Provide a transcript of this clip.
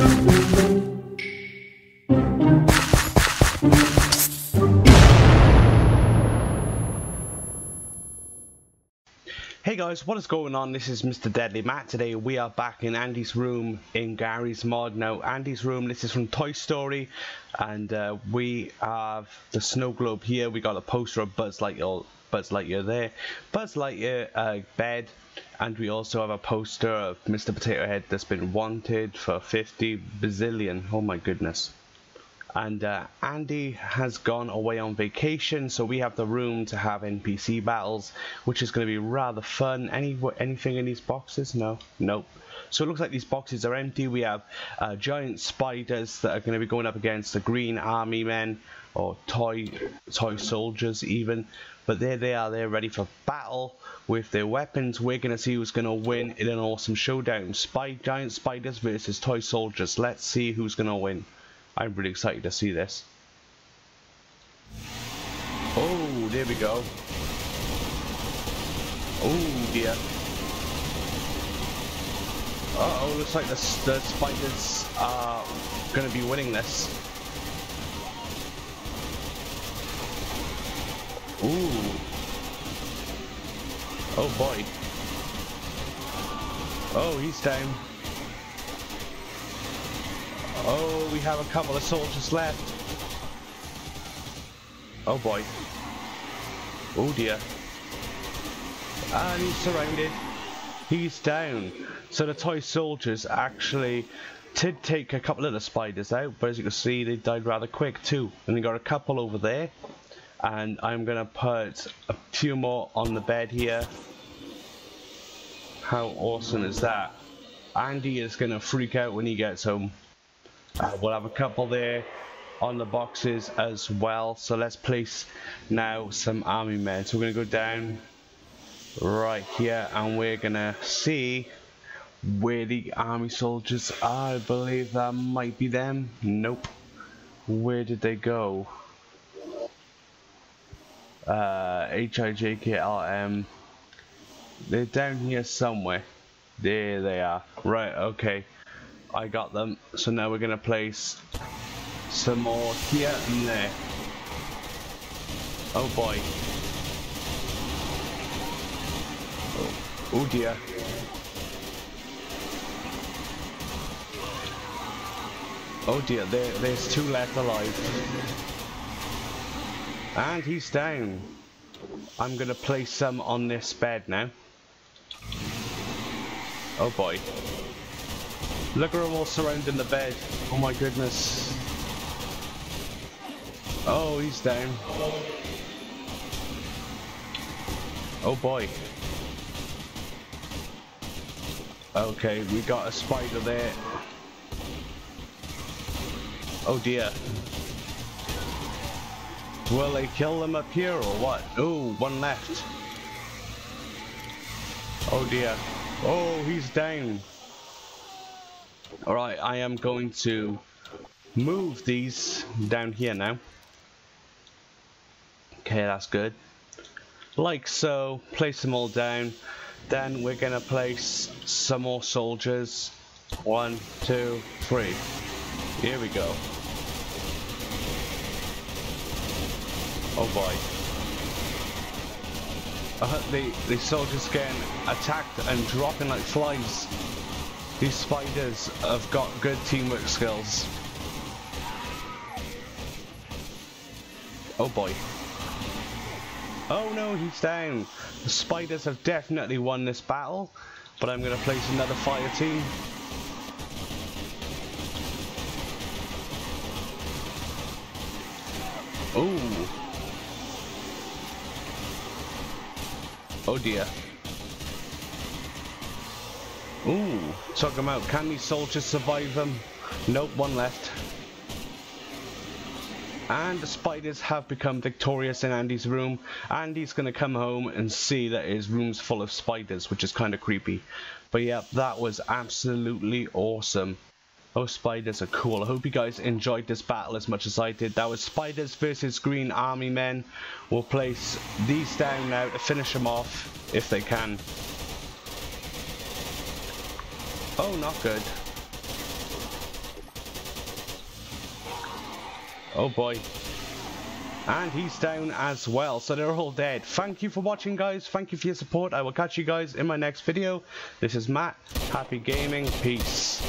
Thank you. Hey guys, what is going on? This is Mr. Deadly Matt. Today we are back in Andy's room in Garry's Mod. Now, Andy's room, this is from Toy Story, and uh, we have the snow globe here. We got a poster of Buzz Lightyear, Buzz Lightyear there, Buzz Lightyear uh, bed, and we also have a poster of Mr. Potato Head that's been wanted for 50 bazillion. Oh my goodness and uh, Andy has gone away on vacation, so we have the room to have NPC battles, which is going to be rather fun. Any anything in these boxes? No, nope. So it looks like these boxes are empty. We have uh, giant spiders that are going to be going up against the green army men or toy toy soldiers even. But there they are. They're ready for battle with their weapons. We're going to see who's going to win in an awesome showdown. Spy giant spiders versus toy soldiers. Let's see who's going to win. I'm really excited to see this. Oh, there we go. Oh dear. Uh oh, looks like the, the spiders are going to be winning this. Ooh. Oh boy. Oh, he's down. Oh, we have a couple of soldiers left. Oh boy. Oh dear. And he's surrounded. He's down. So the toy soldiers actually did take a couple of the spiders out, but as you can see, they died rather quick too. And we got a couple over there. And I'm gonna put a few more on the bed here. How awesome is that? Andy is gonna freak out when he gets home. Uh, we'll have a couple there on the boxes as well. So let's place now some army men. So we're going to go down right here and we're going to see where the army soldiers are. I believe that might be them. Nope. Where did they go? Uh, H-I-J-K-L-M. They're down here somewhere. There they are. Right, okay. I got them. So now we're going to place some more here and there. Oh boy. Oh, oh dear. Oh dear, there, there's two left alive. And he's down. I'm going to place some on this bed now. Oh boy. Look at them all surrounding the bed. Oh my goodness. Oh, he's down. Oh boy. Okay, we got a spider there. Oh dear. Will they kill them up here or what? Oh, one left. Oh dear. Oh, he's down. Alright, I am going to move these down here now. Okay, that's good. Like so, place them all down. Then we're going to place some more soldiers. One, two, three. Here we go. Oh boy. Uh, the, the soldiers getting attacked and dropping like flies. These spiders have got good teamwork skills. Oh boy. Oh no, he's down. The spiders have definitely won this battle, but I'm going to place another fire team. Ooh. Oh dear. Ooh, took him out. Can these soldiers survive them? Nope, one left. And the spiders have become victorious in Andy's room. Andy's to come home and see that his room's full of spiders, which is kind of creepy. But yeah, that was absolutely awesome. Those spiders are cool. I hope you guys enjoyed this battle as much as I did. That was spiders versus green army men. We'll place these down now to finish them off if they can. Oh, not good. Oh boy. And he's down as well, so they're all dead. Thank you for watching, guys. Thank you for your support. I will catch you guys in my next video. This is Matt. Happy gaming. Peace.